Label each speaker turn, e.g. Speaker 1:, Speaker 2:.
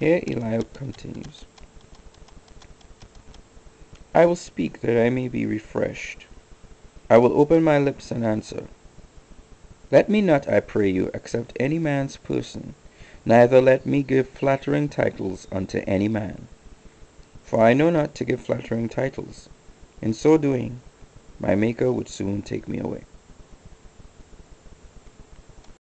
Speaker 1: Here Elihu continues I will speak that I may be refreshed. I will open my lips and answer. Let me not, I pray you, accept any man's person, neither let me give flattering titles unto any man. For I know not to give flattering titles. In so doing, my Maker would soon take me away.